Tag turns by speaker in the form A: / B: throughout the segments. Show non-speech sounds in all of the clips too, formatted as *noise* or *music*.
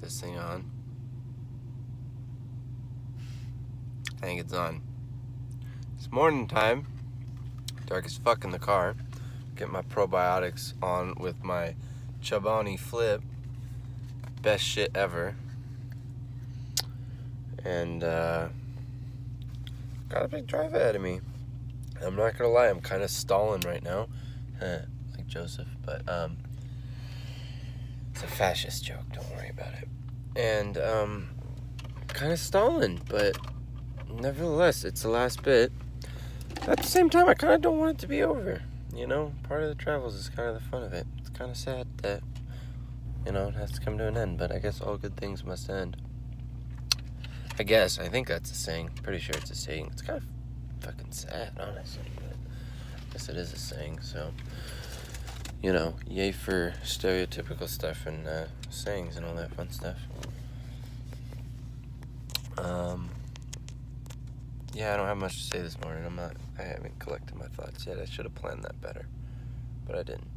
A: this thing on. I think it's on. It's morning time. Dark as fuck in the car. Get my probiotics on with my Chobani Flip. Best shit ever. And uh, got a big drive ahead of me. I'm not gonna lie, I'm kind of stalling right now, *laughs* like Joseph. But um, it's a fascist joke. Don't worry about it. And um, kind of stalling, but nevertheless, it's the last bit. At the same time, I kind of don't want it to be over. You know, part of the travels is kind of the fun of it. It's kind of sad that you know it has to come to an end, but I guess all good things must end. I guess I think that's a saying. Pretty sure it's a saying. It's kind of fucking sad, honestly. But I guess it is a saying. So, you know, yay for stereotypical stuff and uh, sayings and all that fun stuff. Um, yeah, I don't have much to say this morning. I'm not. I haven't collected my thoughts yet. I should have planned that better, but I didn't.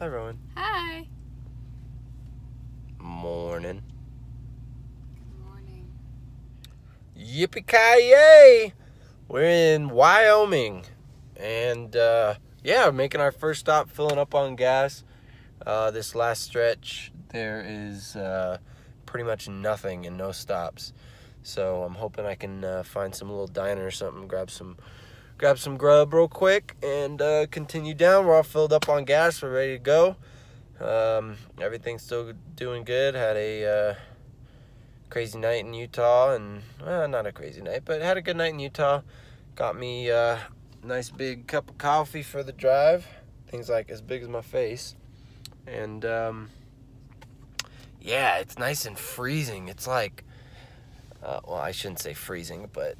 A: Hi, Rowan.
B: Hi.
A: Morning.
B: Good morning.
A: Yippee ki yay! We're in Wyoming, and uh, yeah, making our first stop, filling up on gas. Uh, this last stretch, there is uh, pretty much nothing and no stops. So I'm hoping I can uh, find some little diner or something, grab some, grab some grub real quick, and uh, continue down. We're all filled up on gas. We're ready to go. Um, everything's still doing good. Had a uh, crazy night in Utah, and well, not a crazy night, but had a good night in Utah. Got me uh, nice big cup of coffee for the drive. Things like as big as my face, and um, yeah, it's nice and freezing. It's like, uh, well, I shouldn't say freezing, but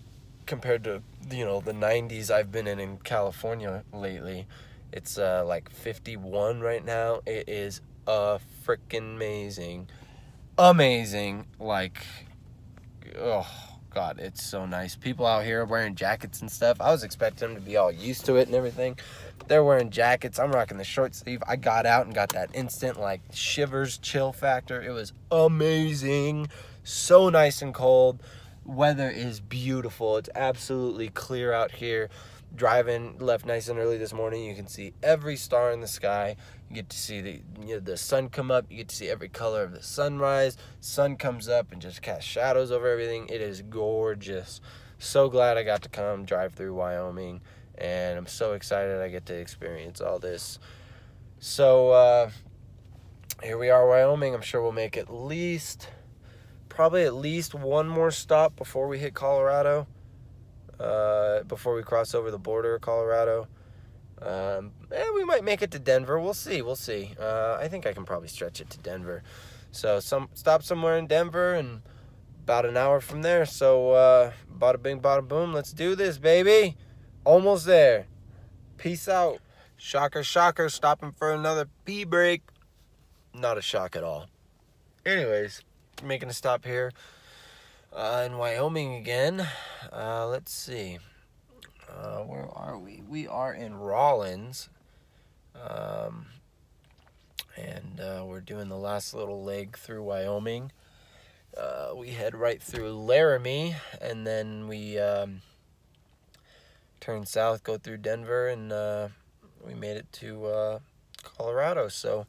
A: compared to you know the 90s I've been in in California lately, it's uh, like 51 right now. It is uh freaking amazing, amazing. Like, oh god, it's so nice. People out here are wearing jackets and stuff. I was expecting them to be all used to it and everything. They're wearing jackets. I'm rocking the short sleeve. I got out and got that instant like shivers chill factor. It was amazing. So nice and cold. Weather is beautiful. It's absolutely clear out here. Driving left nice and early this morning. You can see every star in the sky. You get to see the you know, the sun come up. You get to see every color of the sunrise. Sun comes up and just casts shadows over everything. It is gorgeous. So glad I got to come drive through Wyoming and I'm so excited I get to experience all this. So uh, here we are, Wyoming. I'm sure we'll make at least, probably at least one more stop before we hit Colorado, uh, before we cross over the border of Colorado. Um, eh, we might make it to Denver. We'll see. We'll see. Uh, I think I can probably stretch it to Denver. So some stop somewhere in Denver and about an hour from there. So uh, bada bing, bada boom. Let's do this, baby. Almost there. Peace out. Shocker, shocker. Stopping for another pee break. Not a shock at all. Anyways, making a stop here uh, in Wyoming again. Uh, let's see. Uh, where are we? We are in Rawlins. Um, and uh, we're doing the last little leg through Wyoming. Uh, we head right through Laramie, and then we. Um, turn south, go through Denver, and uh, we made it to Colorado. So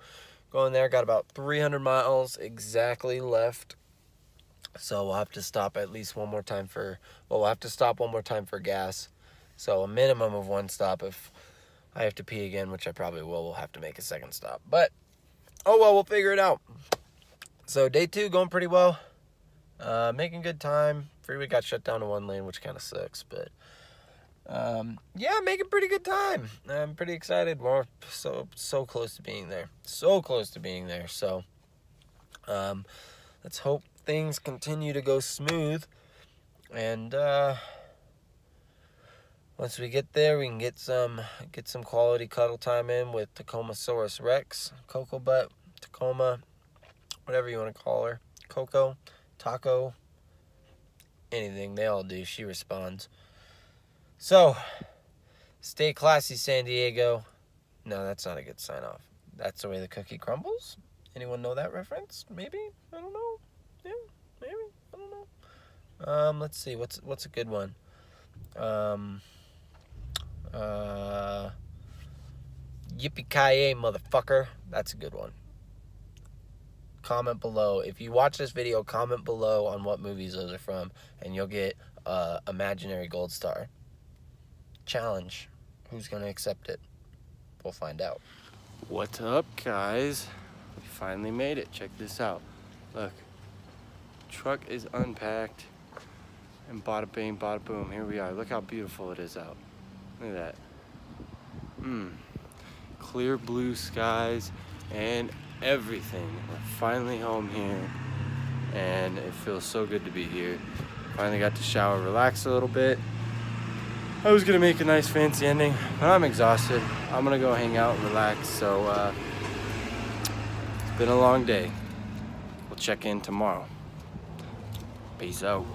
A: going there, got about 300 miles exactly left. So we'll have to stop at least one more time for, well, we'll have to stop one more time for gas. So a minimum of one stop. If I have to pee again, which I probably will, we'll have to make a second stop. But, oh well, we'll figure it out. So day two going pretty well. Uh, making good time. Freeway got shut down to one lane, which kind of sucks, but um, yeah, making pretty good time. I'm pretty excited. We're so so close to being there. So close to being there. So um, let's hope things continue to go smooth. And uh, once we get there, we can get some get some quality cuddle time in with Tacomasaurus Rex, Cocoa Butt, Tacoma, whatever you want to call her, Coco, Taco, anything. They all do. She responds. So, stay classy, San Diego. No, that's not a good sign off. That's the way the cookie crumbles. Anyone know that reference? Maybe? I don't know. Yeah, maybe. I don't know. Um, let's see. What's what's a good one? Um, uh, Yippee ki motherfucker. That's a good one. Comment below. If you watch this video, comment below on what movies those are from, and you'll get uh, imaginary gold star. Challenge. Who's gonna accept it? We'll find out. What's up, guys? We finally made it. Check this out. Look, truck is unpacked, and bada bing, bada boom. Here we are. Look how beautiful it is out. Look at that. Mmm. Clear blue skies and everything. We're finally home here, and it feels so good to be here. Finally got to shower, relax a little bit. I was gonna make a nice fancy ending, but I'm exhausted. I'm gonna go hang out and relax. So uh, it's been a long day. We'll check in tomorrow. Peace out.